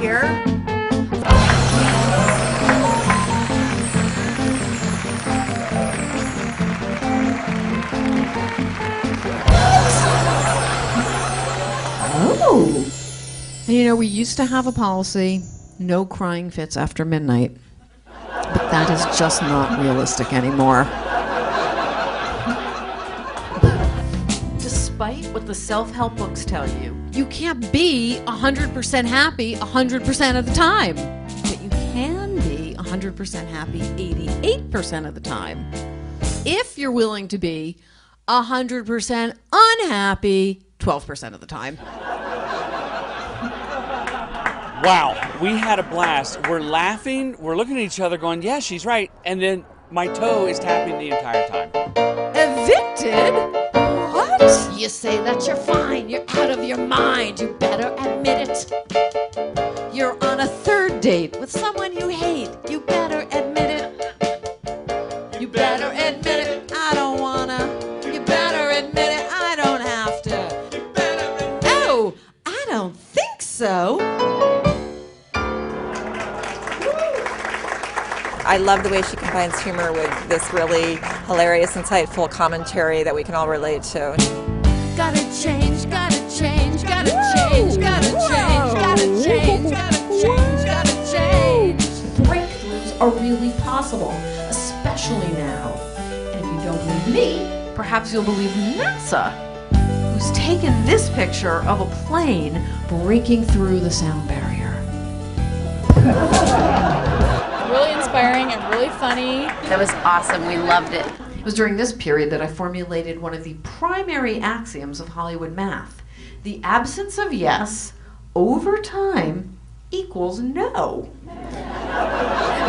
hear. Oh. You know, we used to have a policy no crying fits after midnight. But that is just not realistic anymore. The self help books tell you, you can't be 100% happy 100% of the time. But you can be 100% happy 88% of the time. If you're willing to be 100% unhappy 12% of the time. Wow, we had a blast. We're laughing, we're looking at each other going, yeah, she's right. And then my toe is tapping the entire time. Evicted? You say that you're fine, you're out of your mind, you better admit it. You're on a third date with someone you hate, you better admit it. You better admit it, I don't wanna. You better admit it, I don't have to. Oh, I don't think so. I love the way she combines humor with this really hilarious, insightful commentary that we can all relate to. Gotta change, gotta change, gotta change, gotta change, gotta change, gotta change, gotta change. Breakthroughs are really possible, especially now. And if you don't believe me, perhaps you'll believe NASA, who's taken this picture of a plane breaking through the sound barrier. Really inspiring and really funny. That was awesome. We loved it. It was during this period that I formulated one of the primary axioms of Hollywood math. The absence of yes over time equals no.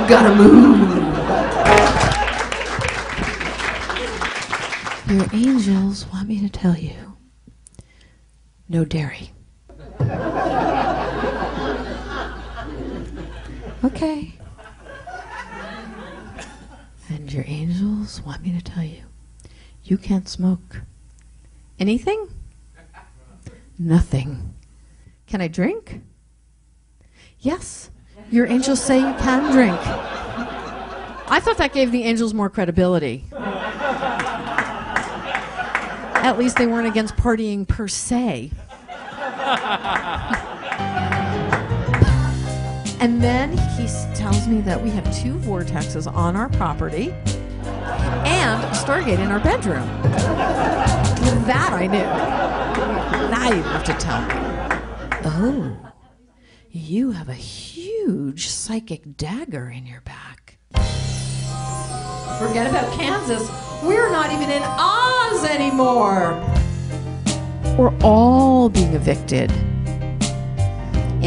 Gotta move. Your angels want me to tell you no dairy. Okay. And your angels want me to tell you you can't smoke. Anything? Nothing. Can I drink? Yes. Your angels say you can drink. I thought that gave the angels more credibility. At least they weren't against partying per se. And then he tells me that we have two vortexes on our property and a Stargate in our bedroom. That I knew. Now you have to tell me. Oh, you have a huge psychic dagger in your back. Forget about Kansas. We're not even in Oz anymore. We're all being evicted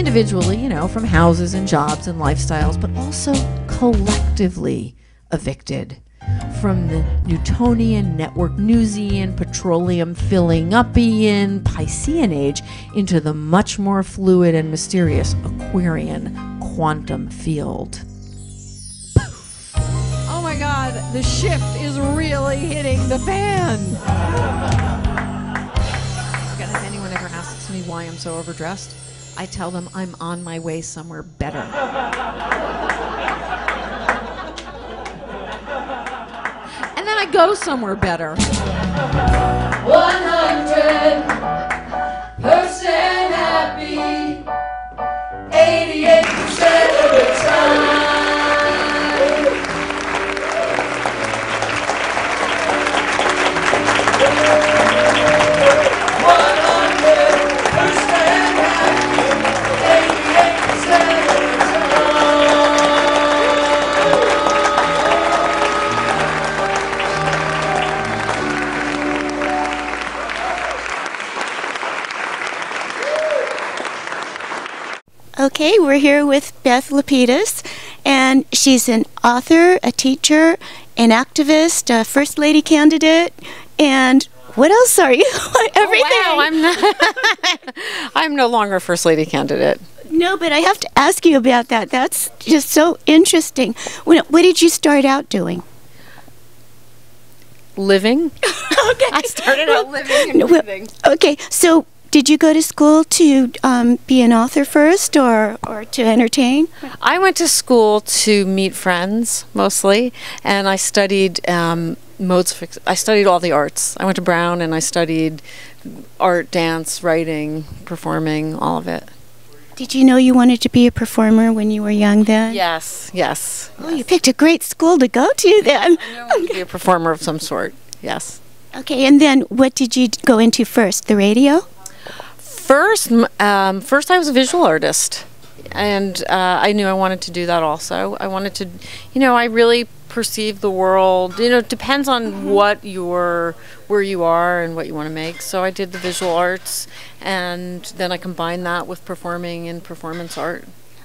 individually, you know, from houses and jobs and lifestyles, but also collectively evicted from the Newtonian, network Newsian, petroleum filling upian, Piscean age into the much more fluid and mysterious Aquarian quantum field. Oh my god, the shift is really hitting the fan. Anyone ever me why I'm so overdressed, I tell them I'm on my way somewhere better. and then I go somewhere better. 100% Okay, we're here with Beth Lapides, and she's an author, a teacher, an activist, a first lady candidate, and what else are you? Everything. Oh, wow, I'm not. I'm no longer a first lady candidate. No, but I have to ask you about that. That's just so interesting. When, what did you start out doing? living. okay. I started out living and Well, okay, so did you go to school to um, be an author first or, or to entertain? I went to school to meet friends mostly, and I studied um, modes. Of, I studied all the arts. I went to Brown and I studied art, dance, writing, performing, all of it. Did you know you wanted to be a performer when you were young then? Yes, yes. Oh, you picked a great school to go to then. I wanted to be a performer of some sort. Yes. Okay, and then what did you go into first? The radio? First, um, first I was a visual artist, and uh, I knew I wanted to do that also. I wanted to, you know, I really perceive the world. You know, it depends on what your where you are and what you want to make. So I did the visual arts, and then I combined that with performing and performance art.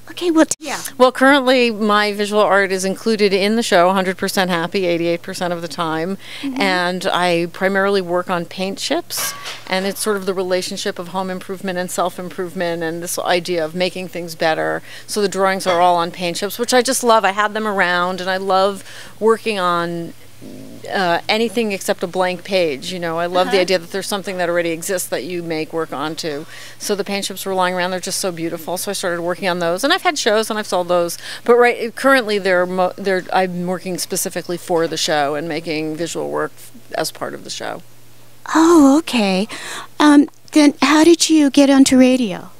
Okay, well, t- yeah. Well, currently my visual art is included in the show 100% happy 88% of the time. Mm-hmm. And I primarily work on paint chips. And it's sort of the relationship of home improvement and self improvement and this idea of making things better. So the drawings are all on paint chips, which I just love. I have them around and I love working on uh, anything except a blank page. You know, I love the idea that there's something that already exists that you make work onto. So the paint chips were lying around; they're just so beautiful. So I started working on those, and I've had shows and I've sold those. But right currently, they're mo- they're I'm working specifically for the show and making visual work as part of the show. Oh, okay. Um, then how did you get onto radio?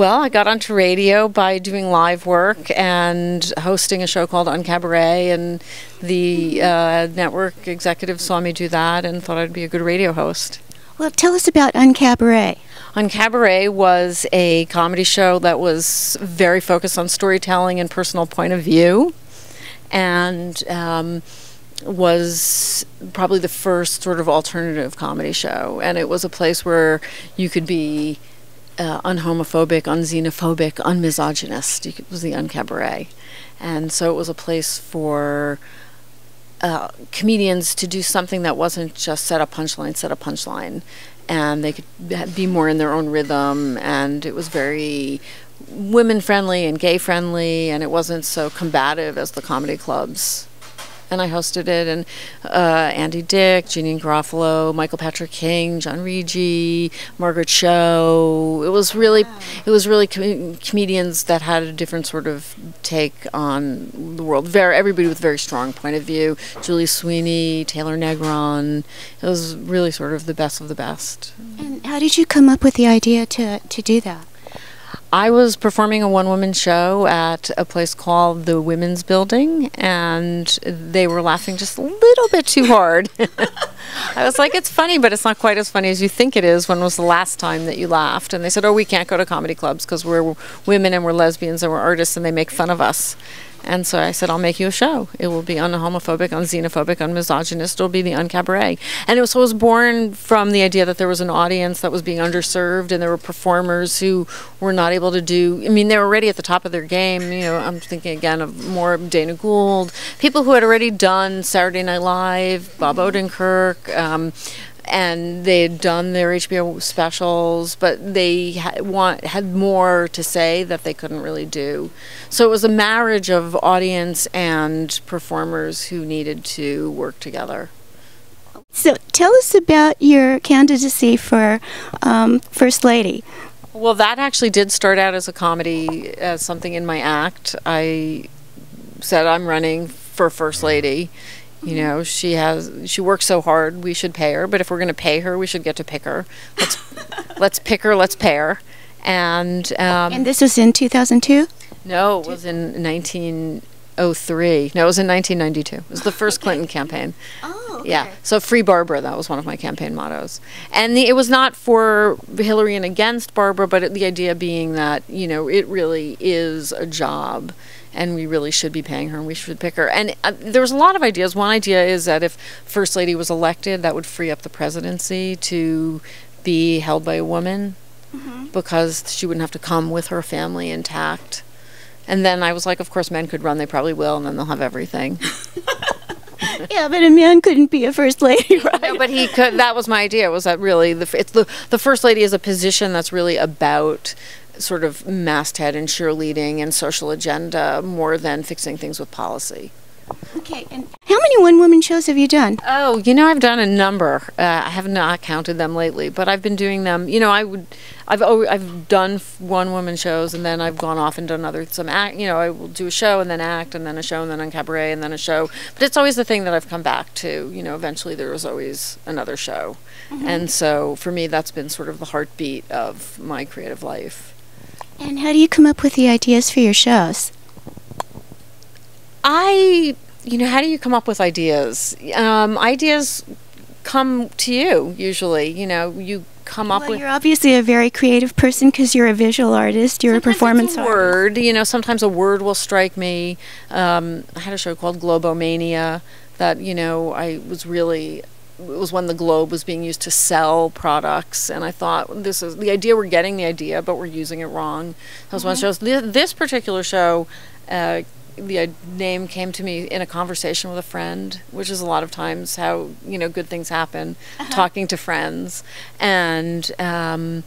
Well, I got onto radio by doing live work and hosting a show called Uncabaret, and the uh, network executive saw me do that and thought I'd be a good radio host. Well, tell us about Uncabaret. On Cabaret was a comedy show that was very focused on storytelling and personal point of view, and um, was probably the first sort of alternative comedy show. And it was a place where you could be uh, unhomophobic, unxenophobic, unmisogynist. It was the Uncabaret, and so it was a place for uh, comedians to do something that wasn't just set a punchline, set a punchline, and they could be more in their own rhythm. And it was very women friendly and gay friendly, and it wasn't so combative as the comedy clubs. And I hosted it, and uh, Andy Dick, Janeane Garofalo, Michael Patrick King, John Riggi, Margaret Cho. It was really, it was really com- comedians that had a different sort of take on the world. Very, everybody with very strong point of view. Julie Sweeney, Taylor Negron. It was really sort of the best of the best. And how did you come up with the idea to, to do that? I was performing a one woman show at a place called the Women's Building, and they were laughing just a little bit too hard. I was like, it's funny, but it's not quite as funny as you think it is. When was the last time that you laughed? And they said, oh, we can't go to comedy clubs because we're women and we're lesbians and we're artists, and they make fun of us. And so I said, I'll make you a show. It will be unhomophobic, unxenophobic, unmisogynist. It'll be the uncabaret. And it was, so it was born from the idea that there was an audience that was being underserved and there were performers who were not able to do, I mean, they were already at the top of their game. You know, I'm thinking again of more Dana Gould, people who had already done Saturday Night Live, Bob Odenkirk, um, and they had done their HBO specials, but they had, want, had more to say that they couldn't really do. So it was a marriage of audience and performers who needed to work together. So tell us about your candidacy for um, First Lady. Well, that actually did start out as a comedy, as something in my act. I said I'm running for First Lady. You know, she has she works so hard. We should pay her, but if we're going to pay her, we should get to pick her. Let's let's pick her. Let's pay her. And um, And this was in 2002? no, it was in 1903. No, it was in 1992. It was the first Clinton campaign. Oh, okay. Yeah. So free Barbara, that was one of my campaign mottos. And the, it was not for Hillary and against Barbara, but it, the idea being that, you know, it really is a job and we really should be paying her and we should pick her. And uh, there was a lot of ideas. One idea is that if First Lady was elected, that would free up the presidency to be held by a woman because she wouldn't have to come with her family intact. And then I was like, of course, men could run. They probably will, and then they'll have everything. Yeah, but a man couldn't be a First Lady, right? No, but he could. That was my idea. Was that really the it's the the first lady is a position that's really about sort of masthead and cheerleading and social agenda more than fixing things with policy. Okay, and how many one woman shows have you done? Oh, you know, I've done a number. Uh, I have not counted them lately, but I've been doing them. You know, I would, I've always, I've done one woman shows, and then I've gone off and done other some act. You know, I will do a show and then act, and then a show and then Uncabaret and then a show. But it's always the thing that I've come back to. You know, eventually there was always another show, and so for me, that's been sort of the heartbeat of my creative life. And how do you come up with the ideas for your shows? I, you know, how do you come up with ideas? Um, ideas come to you usually. You know, you come up Well, with you're obviously a very creative person because you're a visual artist, you're a performance a artist. word. You know, sometimes a word will strike me. Um, I had a show called Globomania that you know I was really. It was when the globe was being used to sell products, and I thought this is the idea. We're getting the idea, but we're using it wrong. That was one of the shows. Th- This particular show, uh, the uh, name came to me in a conversation with a friend, which is a lot of times how you know good things happen, talking to friends, and. Um,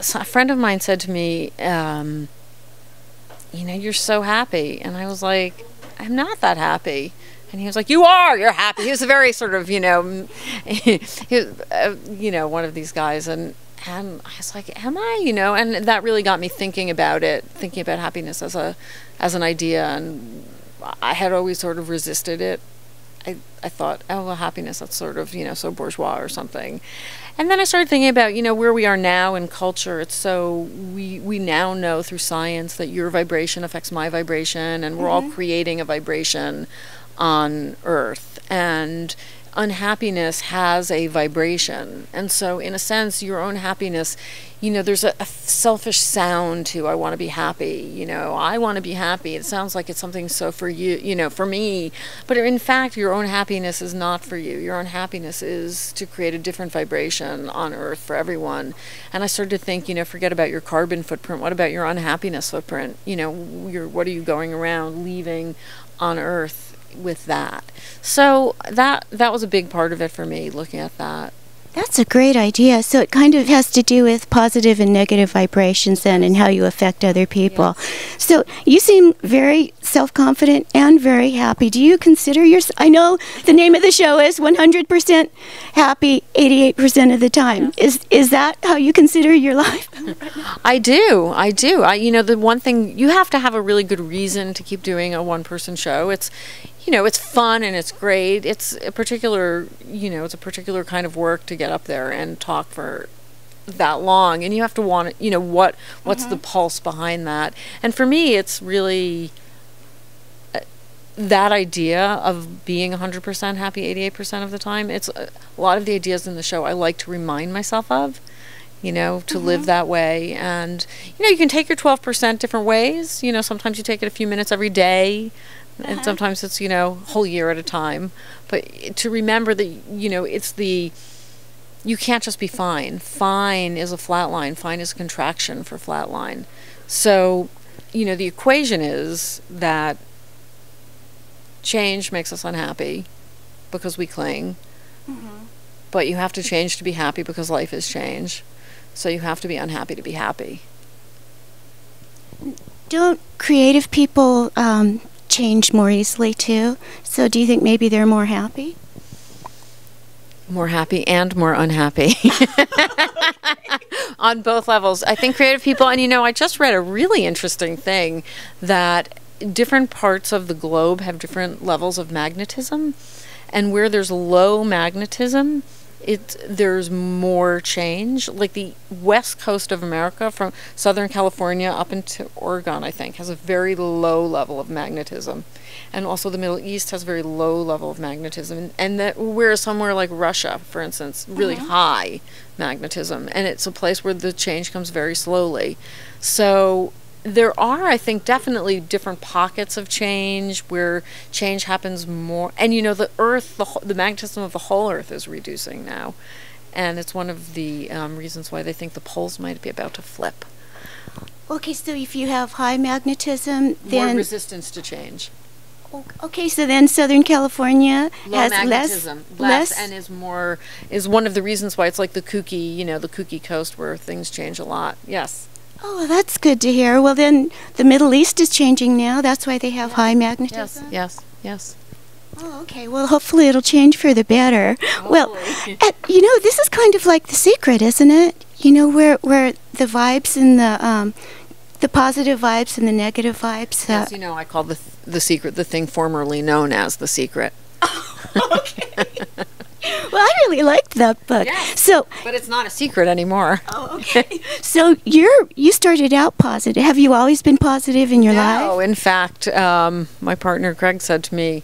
so a friend of mine said to me, um, "You know, you're so happy," and I was like, "I'm not that happy." And he was like, "You are. You're happy." He was a very sort of, you know, he was, uh, you know, one of these guys, and and I was like, "Am I?" You know, and that really got me thinking about it, thinking about happiness as a as an idea, and I had always sort of resisted it. I, I thought, oh, well, happiness, that's sort of, you know, so bourgeois or something. And then I started thinking about, you know, where we are now in culture. It's so, we, we now know through science that your vibration affects my vibration, and we're all creating a vibration on Earth. And unhappiness has a vibration. And so, in a sense, your own happiness, you know, there's a, a selfish sound to I want to be happy. You know, I want to be happy. It sounds like it's something so for you, you know, for me. But in fact, your own happiness is not for you. Your own happiness is to create a different vibration on Earth for everyone. And I started to think, you know, forget about your carbon footprint. What about your unhappiness footprint? You know, your, what are you going around leaving on Earth? With that. So that that was a big part of it for me looking at that. That's a great idea. So it kind of has to do with positive and negative vibrations then and how you affect other people. So you seem very self-confident and very happy. Do you consider yourself I know the name of the show is 100% happy 88% of the time. Is is that how you consider your life? I do. I do. I you know the one thing you have to have a really good reason to keep doing a one person show. It's you know, it's fun and it's great. It's a particular, you know, it's a particular kind of work to get up there and talk for that long and you have to want you know, what what's the pulse behind that. And for me, it's really uh, that idea of being 100% happy 88% of the time. It's uh, a lot of the ideas in the show I like to remind myself of you know, to live that way. And, you know, you can take your 12% different ways. You know, sometimes you take it a few minutes every day, and sometimes it's, you know, a whole year at a time. But to remember that, you know, it's the, you can't just be fine. Fine is a flat line, fine is a contraction for flat line. So, you know, the equation is that change makes us unhappy because we cling. But you have to change to be happy because life is change. So you have to be unhappy to be happy. Don't creative people um, change more easily too? So do you think maybe they're more happy? More happy and more unhappy. On both levels. I think creative people, and you know, I just read a really interesting thing that different parts of the globe have different levels of magnetism. And where there's low magnetism, it there's more change. Like the west coast of America, from Southern California up into Oregon, I think, has a very low level of magnetism, and also the Middle East has a very low level of magnetism. And, and that whereas somewhere like Russia, for instance, really mm-hmm. high magnetism, and it's a place where the change comes very slowly. So there are, I think, definitely different pockets of change where change happens more. And you know, the Earth, the the magnetism of the whole Earth is reducing now, and it's one of the um, reasons why they think the poles might be about to flip. Okay, so if you have high magnetism, More then resistance to change. okay, so then Southern California Low has magnetism, less, less, and is more is one of the reasons why it's like the kooky, you know, the kooky coast where things change a lot. Yes. Oh, well, that's good to hear. Well, then the Middle East is changing now. That's why they have high magnetism. yes, yes. yes. Oh, okay. Well, hopefully it'll change for the better. Well, uh, you know, this is kind of like the secret, isn't it? You know, where where the vibes and the um, the positive vibes and the negative vibes. Uh, As you know, I call the the secret the thing formerly known as the secret. well, I really liked that book. Yes. So, But it's not a secret anymore. oh, okay. so you're you started out positive. Have you always been positive in your No, life? No, in fact, um, my partner Greg said to me,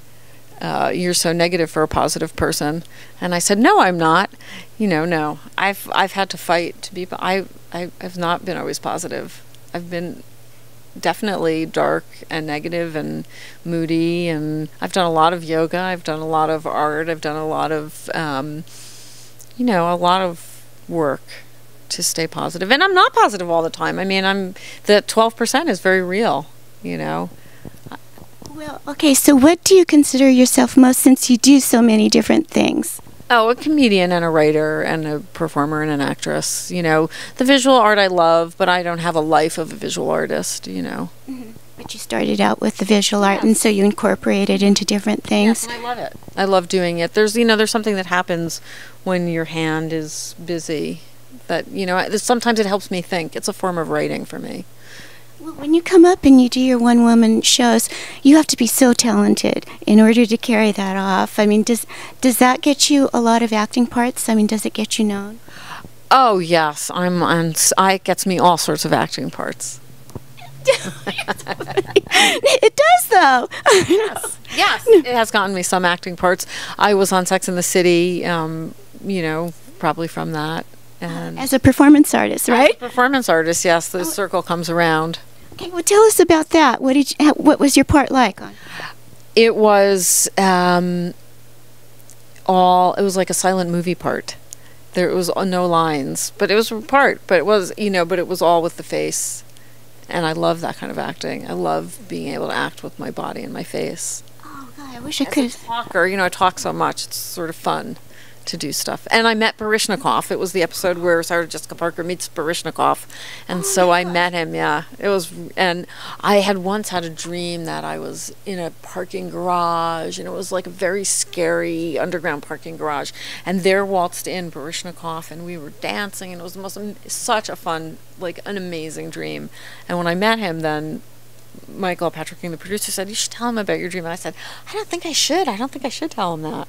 uh, "You're so negative for a positive person," and I said, "No, I'm not. You know, no. I've I've had to fight to be. I I have not been always positive. I've been definitely dark and negative and moody, and I've done a lot of yoga. I've done a lot of art. I've done a lot of, um, you know, a lot of work." to stay positive. and i'm not positive all the time i mean i'm the 12% is very real you know Well, okay. So, what do you consider yourself most since you do so many different things? Oh, a comedian and a writer and a performer and an actress. You know, the visual art I love, but I don't have a life of a visual artist, you know. Mm-hmm. But you started out with the visual art, and so you incorporate it into different things. and I love it. I love doing it. There's, you know, there's something that happens when your hand is busy that, you know, I- sometimes it helps me think. It's a form of writing for me. Well, when you come up and you do your one woman shows, you have to be so talented in order to carry that off. I mean, does does that get you a lot of acting parts? I mean, does it get you known? Oh, yes. I'm s- I, it gets me all sorts of acting parts. it does, though. Yes, yes, it has gotten me some acting parts. I was on Sex in the City, um, you know, probably from that. And As a performance artist, right? performance artist, yes, the circle comes around. Okay, well, tell us about that. What did you, what was your part like? It was um, all. It was like a silent movie part. There was no lines, but it was a part. But it was, you know, but it was all with the face, and I love that kind of acting. I love being able to act with my body and my face. Oh God, I wish I As a could. talker, you know, I talk so much. It's sort of fun to do stuff. And I met Baryshnikov. It was the episode where Sarah Jessica Parker meets Baryshnikov, and so I met him. Yeah, it was. And I had once had a dream that I was in a parking garage, and it was like a very scary underground parking garage. And there waltzed in Baryshnikov, and we were dancing, and it was the most such a fun, like an amazing dream. And when I met him, then Michael Patrick King, the producer, said, You should tell him about your dream. And I said, I don't think I should. I don't think I should tell him that.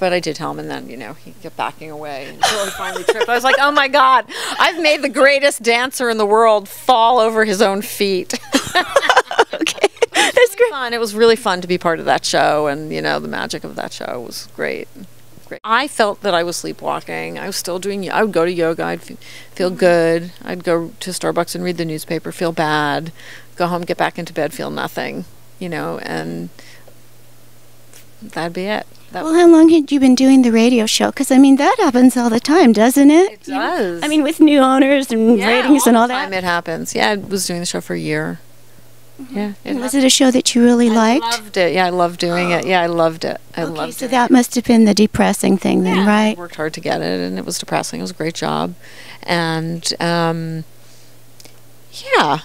But I did tell him, and then, you know, he kept backing away until he finally tripped. I was like, Oh my God, I've made the greatest dancer in the world fall over his own feet. okay, that's great. fun. It was really fun to be part of that show, and, you know, the magic of that show was great. Great. I felt that I was sleepwalking. I was still doing. I would go to yoga. I'd feel good. I'd go to Starbucks and read the newspaper. Feel bad. Go home, get back into bed, feel nothing. You know, and that'd be it. Well, how long had you been doing the radio show? Because I mean, that happens all the time, doesn't it? It does. I mean, with new owners and ratings and all the time that. It happens. Yeah, I was doing the show for a year. Yeah, it Was it a show that you really I liked? loved it. Yeah, I loved doing it. Yeah, I loved it. I okay, loved so it. So that must have been the depressing thing then, Yeah, right? I worked hard to get it, and it was depressing. It was a great job, and um, yeah,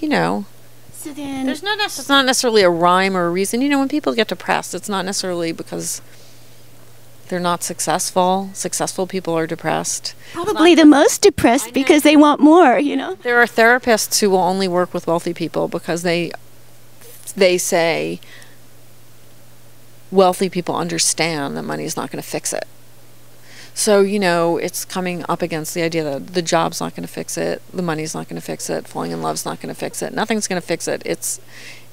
you know, There's no necess- it's not necessarily a rhyme or a reason. You know, when people get depressed, it's not necessarily because they're not successful. Successful people are depressed. probably the most depressed because they want more, you know? There are therapists who will only work with wealthy people because they they say wealthy people understand that money is not going to fix it. So, you know, it's coming up against the idea that the job's not going to fix it, the money's not going to fix it, falling in love's not going to fix it, nothing's going to fix it. It's,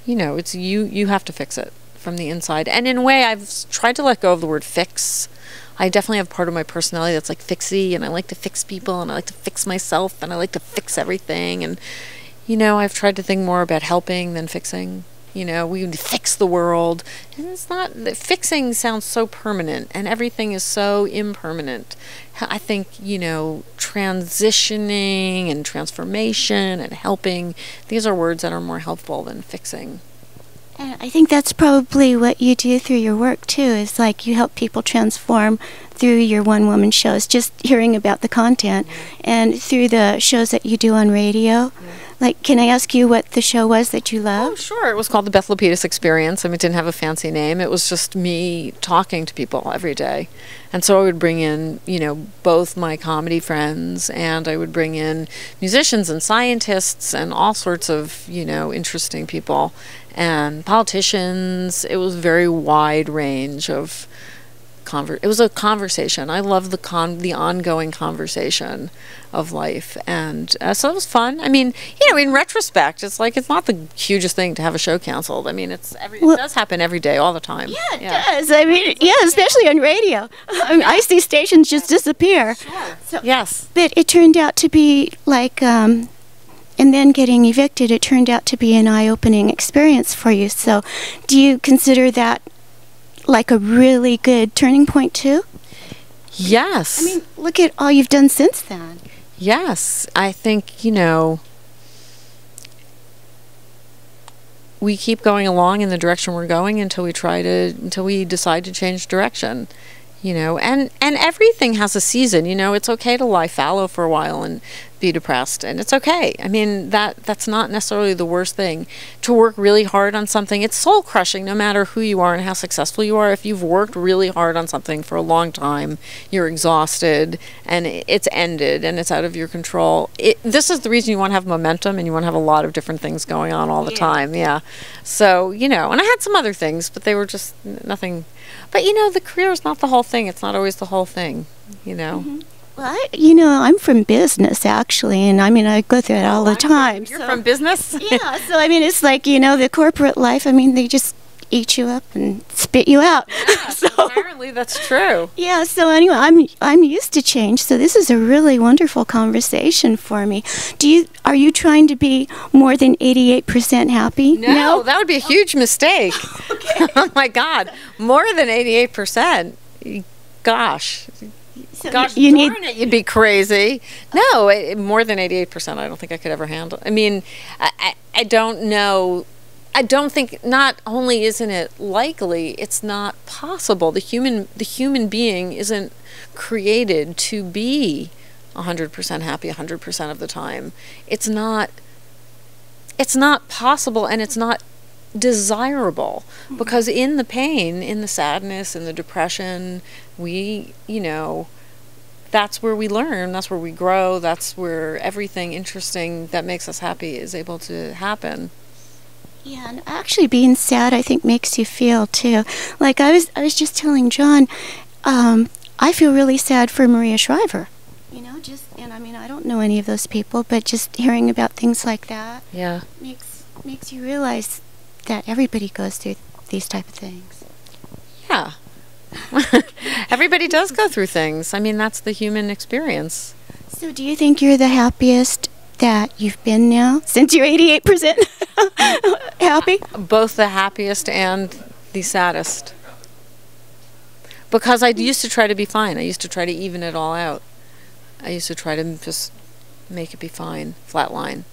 you know, it's you, you have to fix it from the inside. And in a way, I've tried to let go of the word fix. I definitely have part of my personality that's like fixy, and I like to fix people, and I like to fix myself, and I like to fix everything. And, you know, I've tried to think more about helping than fixing. You know, we fix the world. And it's not, the fixing sounds so permanent, and everything is so impermanent. I think, you know, transitioning and transformation and helping, these are words that are more helpful than fixing. And I think that's probably what you do through your work too. Is like you help people transform through your one woman shows, just hearing about the content, and through the shows that you do on radio. Like, can I ask you what the show was that you Oh, loved? sure. It was called the Beth Lapides Experience. I mean, it didn't have a fancy name. It was just me talking to people every day. And so I would bring in, you know, both my comedy friends and I would bring in musicians and scientists and all sorts of, you know, interesting people and politicians. It was a very wide range of conver- it was a conversation. I love the con the ongoing conversation of life, and uh, so it was fun. I mean, you know, in retrospect, it's like it's not the hugest thing to have a show canceled. I mean, it's every Well- it does happen every day, all the time. Yeah, it does. I mean, yeah, especially on radio. I, mean, I see stations just disappear. Yes. But it turned out to be like, um, and then getting evicted, it turned out to be an eye opening experience for you. So, do you consider that like a really good turning point, too? Yes. I mean, look at all you've done since then. Yes, I think, you know, we keep going along in the direction we're going until we try to until we decide to change direction. You know, and and everything has a season, you know, it's okay to lie fallow for a while and be depressed and it's okay. I mean, that that's not necessarily the worst thing. To work really hard on something, it's soul crushing no matter who you are and how successful you are. If you've worked really hard on something for a long time, you're exhausted and it's ended and it's out of your control. It, this is the reason you want to have momentum and you want to have a lot of different things going on all the time. Yeah. So, you know, and I had some other things, but they were just nothing. But, you know, the career is not the whole thing. It's not always the whole thing, you know. Mm-hmm. Well, I, you know, I'm from business actually, and I mean, I go through it all the oh, time. You're so- from business? yeah, so I mean, it's like you know, the corporate life. I mean, they just eat you up and spit you out. so Apparently, that's true. yeah. So anyway, I'm I'm used to change. So this is a really wonderful conversation for me. Do you are you trying to be more than 88% happy? No, that would be a huge mistake. oh my God, more than eighty-eight percent. Gosh, So gosh, you need darn it, you'd be crazy. No, it, more than eighty-eight percent. I don't think I could ever handle. I mean, I, I, don't know. I don't think. Not only isn't it likely, it's not possible. The human, the human being, isn't created to be hundred percent happy hundred percent of the time. It's not. It's not possible, and it's not desirable because in the pain, in the sadness, in the depression, we, you know, that's where we learn, that's where we grow, that's where everything interesting that makes us happy is able to happen. Yeah, and actually being sad, I think, makes you feel too. Like I was, I was just telling John, um, I feel really sad for Maria Shriver. You know, just and I mean, I don't know any of those people, but just hearing about things like that Yeah. makes makes you realize that everybody goes through these type of things. Yeah. Everybody does go through things. I mean, that's the human experience. So, do you think you're the happiest that you've been now since you're 88% happy? both the happiest and the saddest. Because I used to try to be fine. I used to try to even it all out. I used to try to just make it be fine, flat line.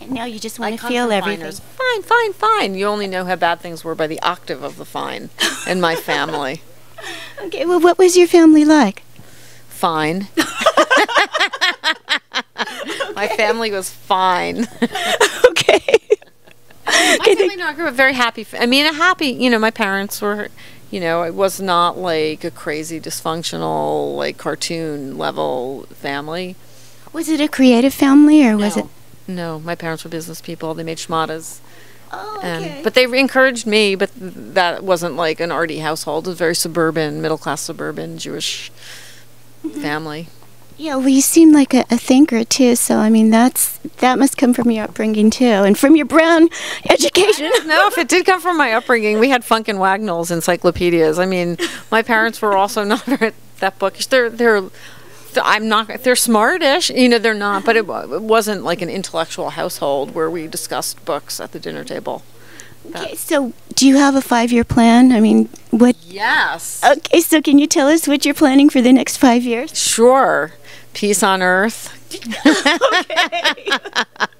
And now you just want to feel everything. Fine, fine, fine. You only know how bad things were by the octave of the fine in my family. Okay, well, what was your family like? Fine. My family was fine. okay. My family, no, I grew up very happy. I mean, a happy, you know, my parents were, you know, it was not like a crazy dysfunctional, like cartoon level family. Was it a creative family or was no. it? No, my parents were business people. They made schmatas. Oh, And, but they encouraged me, but that wasn't like an arty household. It was very suburban, middle class suburban Jewish Mm-hmm. family. Yeah, well, you seem like a, a thinker too. So I mean, that's that must come from your upbringing too, and from your Brown education. no, if it did come from my upbringing, we had Funk and Wagnalls encyclopedias. I mean, my parents were also not very, that bookish. They're they're. I'm not. They're smartish, you know. They're not, but it, it wasn't like an intellectual household where we discussed books at the dinner table. Okay, so do you have a five-year plan? I mean, what? Yes. Okay, so can you tell us what you're planning for the next five years? Sure. Peace on earth.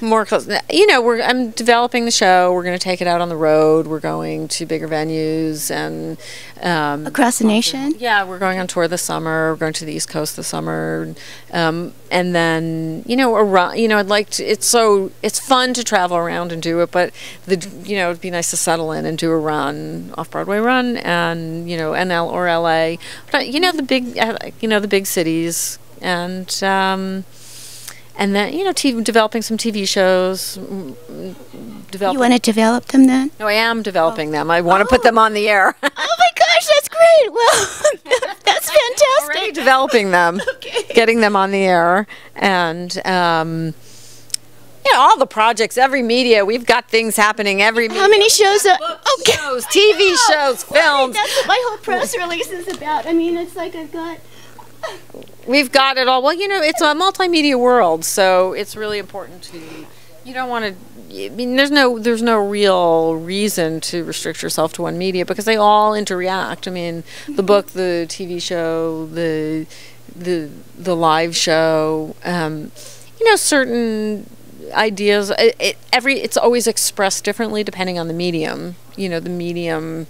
more close. You know, we're I'm developing the show. We're going to take it out on the road. We're going to bigger venues and um, Across the nation? yeah, we're going on tour this summer. We're going to the East Coast this summer, um, and then you know, around, you know, I'd like to. It's so it's fun to travel around and do it, but the you know, it'd be nice to settle in and do a run, off Broadway run, and you know, NL or LA, but you know, the big, uh, you know, the big cities, and. Um, and then you know, developing some TV shows. mm, Developing. You want to develop them then? no, I am developing them. I want to put them on the air. Oh my gosh, that's great. Well, that's already fantastic. developing them, getting them on the air, and um, you know all the projects, every media. We've got things happening every. How many shows are okay. shows, TV shows, films. That's what my whole press release is about. I mean, it's like I've got We've got it all. Well, you know, it's a multimedia world, so it's really important to. You don't want to. I mean, there's no there's no real reason to restrict yourself to one media because they all interact. I mean, the book, the TV show, the the the live show. Um, you know, certain ideas. It, it, every it's always expressed differently depending on the medium. You know, the medium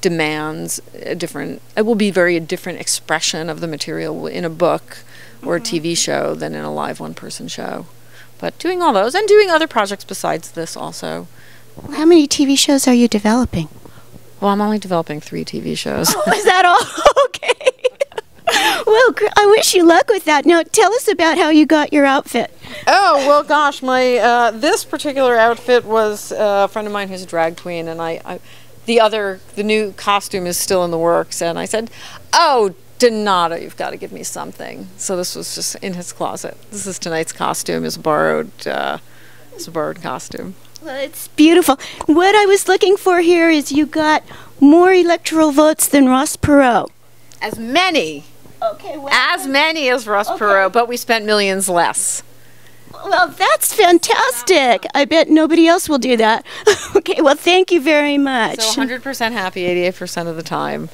demands a different it will be very a different expression of the material in a book or a TV show than in a live one person show. But doing all those and doing other projects besides this also. How many TV shows are you developing? Well, I'm only developing 3 TV shows. Is that all? okay. Well, I wish you luck with that. Now, tell us about how you got your outfit. oh, well gosh, my uh, this particular outfit was uh, a friend of mine who's a drag queen and I, I the other the new costume is still in the works and I said, "Oh, Donato, you've got to give me something." So this was just in his closet. This is tonight's costume is borrowed uh, it's a borrowed costume. Well, it's beautiful. What I was looking for here is you got more electoral votes than Ross Perot. As many Okay, well, as many as Ross Okay. Perot, but we spent millions less. Well, that's fantastic. I bet nobody else will do that. okay, well, thank you very much. So 100% happy 88% of the time.